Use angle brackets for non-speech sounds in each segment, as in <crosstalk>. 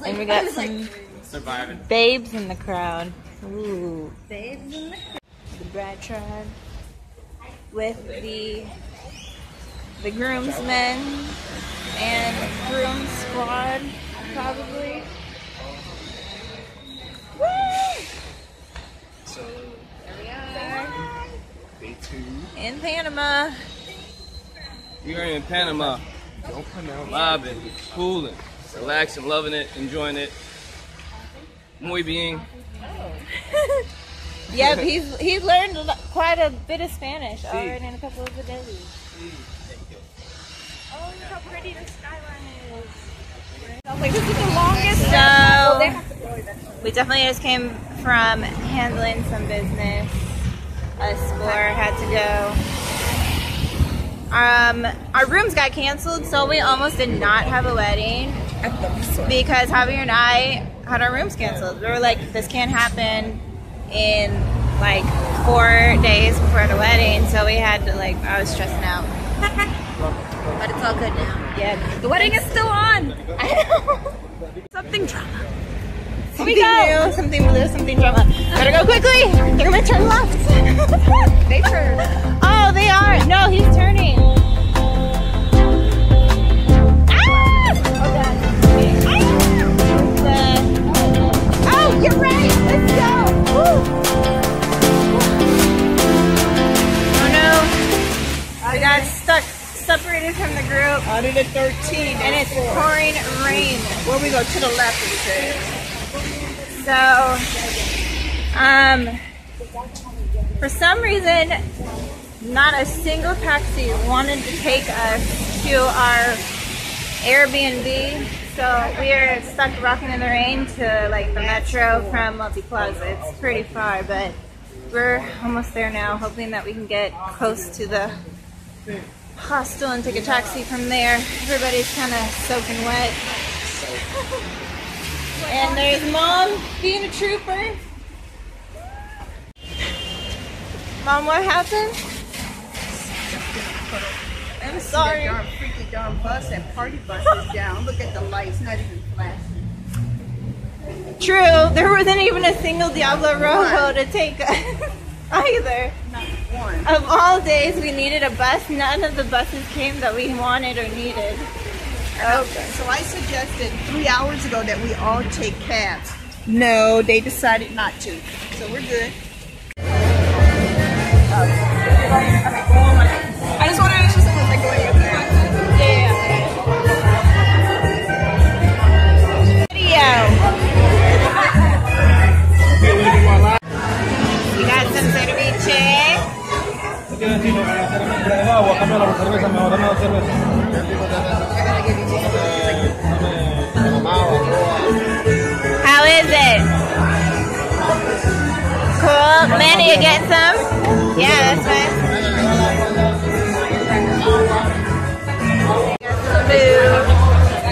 number two. And we got some Surviving. babes in the crowd. Ooh. Babes in the The bride tribe with the the groomsmen and groom squad, probably. Woo! So, There we are day two. in Panama. We are in Panama, Don't pronounce vibing, cooling, relaxing, loving it, enjoying it. Muy bien. <laughs> Yep, he's he's learned quite a bit of Spanish already in a couple of the days. Oh, look how pretty the skyline is. I was like, this is the longest. So, we definitely just came from handling some business. A four had to go. Um, our rooms got canceled, so we almost did not have a wedding because Javier and I had our rooms canceled. We were like, this can't happen in like four days before the wedding, so we had to like, I was stressing out. <laughs> But it's all good now. Yeah, The wedding is still on. I <laughs> know. Something drama. Something new, something blue, something drama. Gotta go quickly. They're gonna turn left. <laughs> They turn. oh, they are. No, he's turning. You're right. Let's go. Woo. Oh no. We got stuck, separated from the group, Out of the 13, and it's pouring rain. where we go to the left, it says. So, um, for some reason, not a single taxi wanted to take us to our Airbnb. So we are stuck rocking in the rain to like the metro from Multi Plaza. It's pretty far, but we're almost there now, hoping that we can get close to the hostel and take a taxi from there. Everybody's kind of soaking wet. <laughs> And there's mom being a trooper. Mom, what happened? I'm sorry. Darn bus and party bus is down. Look at the lights, not even flashing. True, there wasn't even a single Diablo Rojo to take <laughs> either. Not one. Of all days, we needed a bus. None of the buses came that we wanted or needed. Okay. So I suggested three hours ago that we all take cabs. No, they decided not to. So we're good. I just wanted to ceviche. How is it? Cool. Manny, you get some? Yeah, that's fine.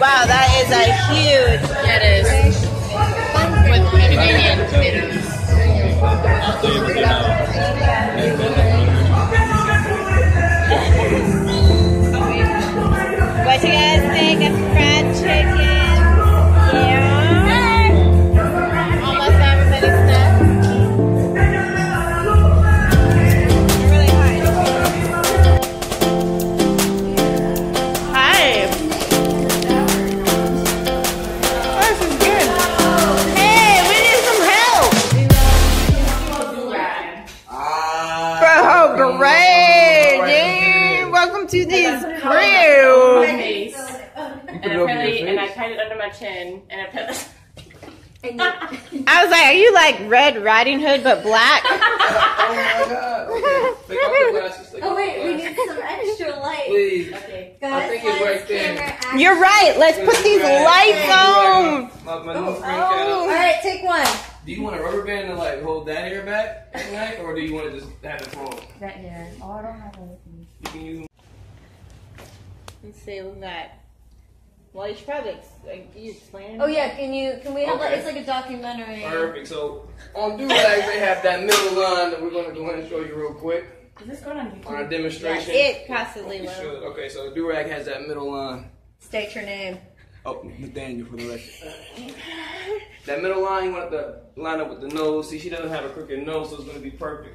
Wow, that is a huge. Is. With Canadian tomatoes. What help. Great. Yay. Welcome to this crew. Uh, and apparently, and I tied it under my chin, and apparently, <laughs> I was like, are you like Red Riding Hood but black? <laughs> Oh my god. Okay. Take off the glasses. Oh wait, we need some extra light. Please. okay. Guys, I think it's right there. You're right. Let's put these lights on. My, my oh, new friend oh. All take one. Do you want a rubber band to like hold that hair back at night, or do you want to just have it flown? That here. Oh, I don't have anything. You can use. Let's see. We've got. Well, you should probably like, you explain. it? Oh yeah, can you? Can we have like it's like a documentary? Perfect. So on do rags they have that middle line that we're gonna go ahead and show you real quick Is this going on on a demonstration. It possibly You will. should. Okay, so do rag has that middle line. State your name. Oh, Nathaniel for the record. <laughs> That middle line, you want to line up with the nose. See, she doesn't have a crooked nose, so it's gonna be perfect.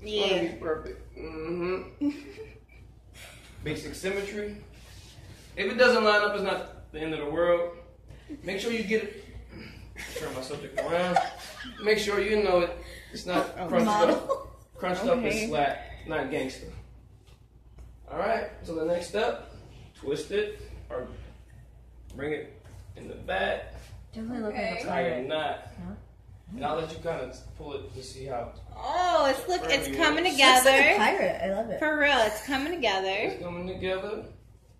Yeah. It's gonna be perfect. Mm-hmm. <laughs> Basic symmetry. If it doesn't line up, it's not the end of the world. Make sure you get it. <coughs> Turn my subject around. Make sure you know it. It's not crunched up. Crunched up is flat, not gangster. All right. So the next step, twist it or bring it in the back. Definitely look like a Tie pirate. knot. And I'll let you kind of pull it to see how Oh, it's look, it's Very coming well. Looks like a together. pirate. I love it. For real, it's coming together. it's coming together.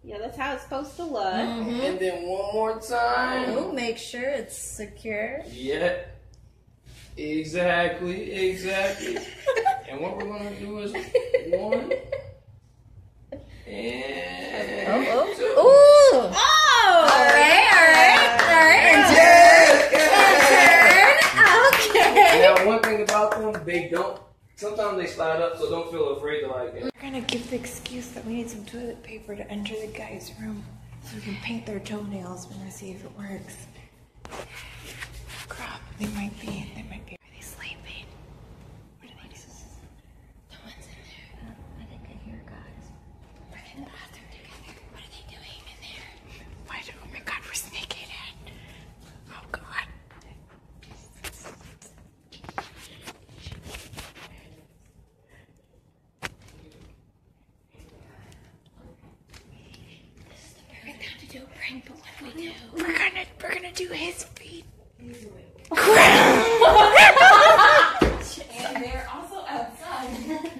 Yeah, that's how it's supposed to look. Mm-hmm. And then one more time. Oh, make sure it's secure. Yeah. Exactly, exactly. <laughs> and what we're gonna do is <laughs> one and Oh, oh. two. oh. Ooh. Oh! All right, all right, all right. Okay. Now, one thing about them, they don't. Sometimes they slide up, so don't feel afraid to like. it. We're gonna give the excuse that we need some toilet paper to enter the guy's room so we can paint their toenails. We're gonna see if it works. Crap, they might be. They might be. Are they sleeping? What are they doing? No one's in there. I think I hear guys. We're in the bathroom together. What are they doing in there? Why do, oh my god, we're sneaking in. Oh god. We're going to do a prank, but what do we do? We're gonna we're gonna do his feet. And they're also outside.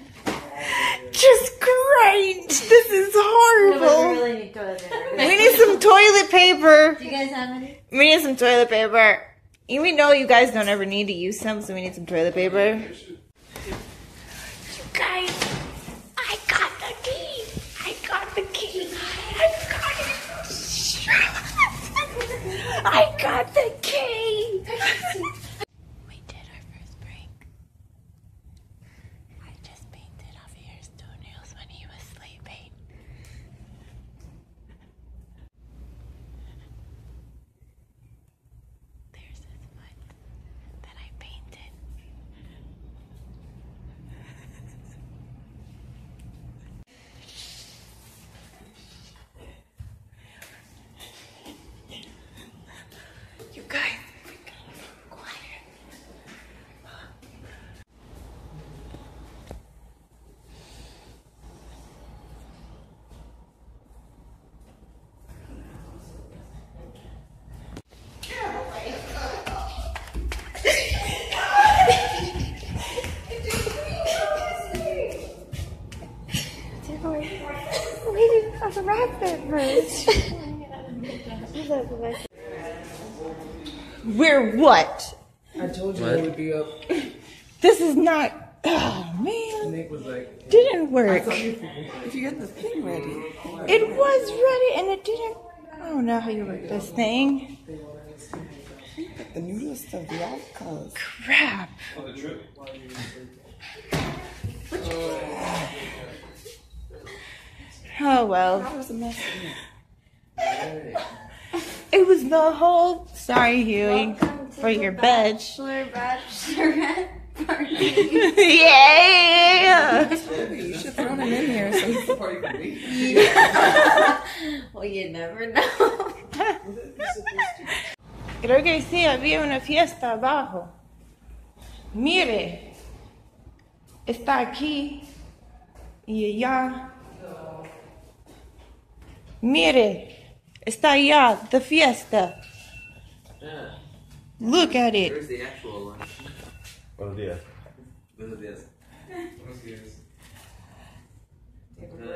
Just great. This is No, we horrible. really need toilet paper. We need some toilet paper. Do you guys have any? We need some toilet paper. And we know you guys don't ever need to use some, so we need some toilet paper. You guys, I got the key. I got the key. I got it. I got the key. we did our first prank. I just painted off Air's toenails when he was sleeping. There's his foot that I painted. You guys, we gotta be quiet. <laughs> We're what? I told you it would be up. This is not. Oh man, Nick was like, didn't work. If you get the thing ready. It was ready and it didn't. I don't know how you work this thing. The newest of the outcasts. Crap. on the trip. Oh, Oh well. That was a mess. <laughs> It was the whole. Sorry, Huey, for your badge. Bachelorette party. <laughs> yeah. You should throw them in here. So <laughs> well, you never know. Creo que sí, había una fiesta abajo. Mire, está aquí y allá. Mire, está allá, the fiesta. Look at it. Where's the actual one? Buenos días. Buenos días.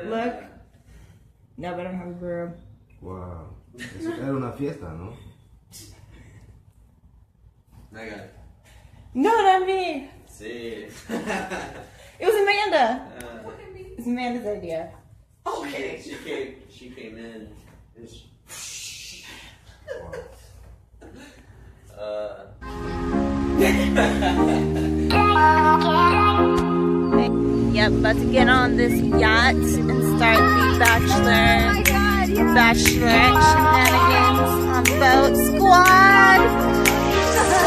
Look. No, but I'm hungry, girl. Wow. Eso era una fiesta, ¿no? It. No, not me. Sí. It was Amanda. Uh, It's Amanda's idea. Okay. She came. She came in. and she- <laughs> Uh, Yep, about to get on this yacht and start the bachelor bachelorette shenanigans on the boat. Squad!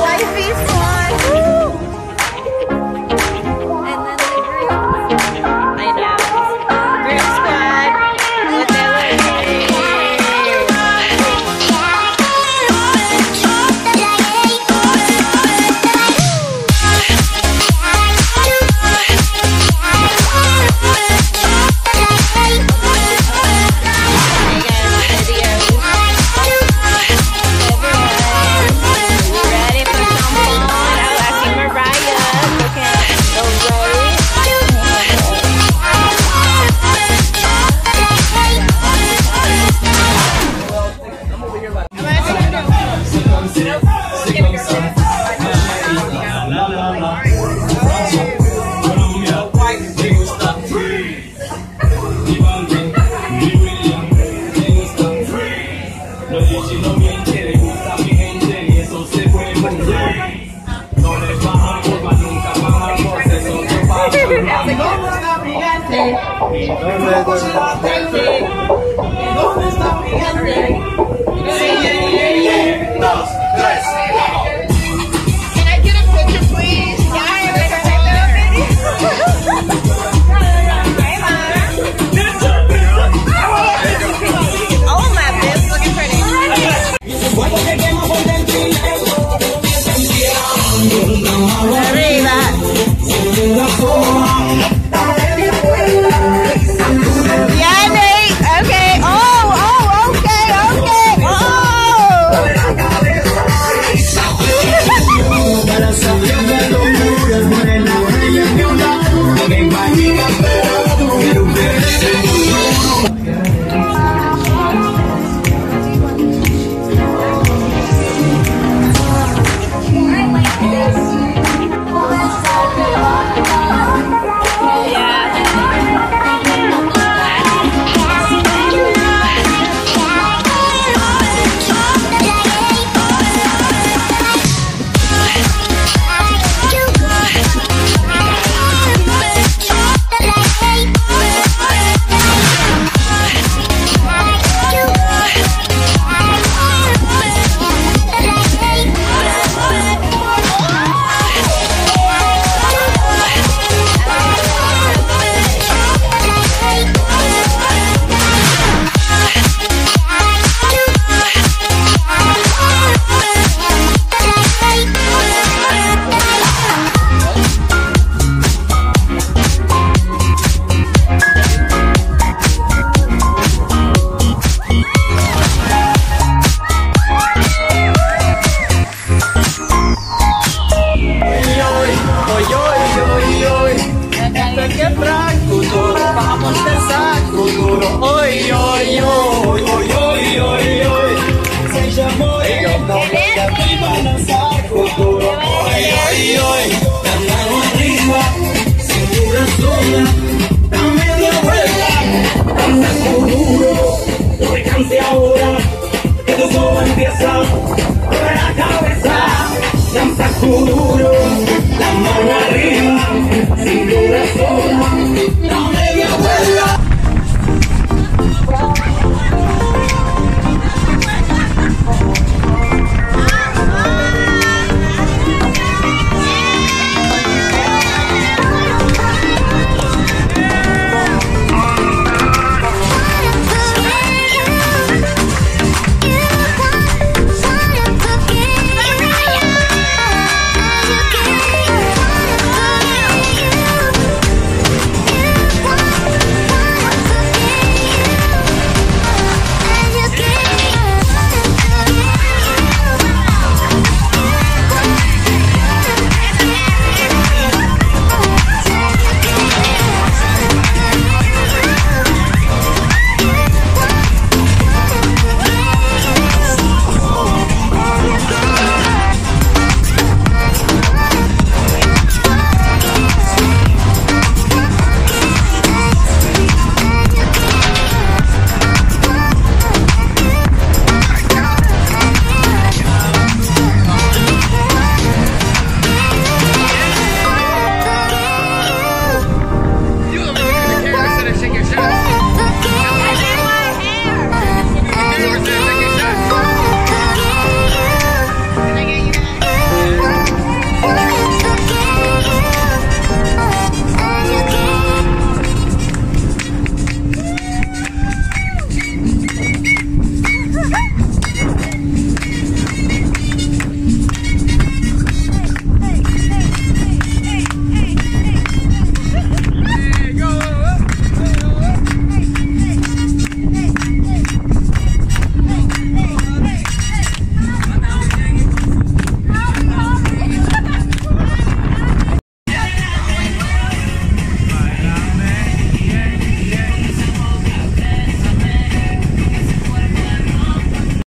Wifey squad!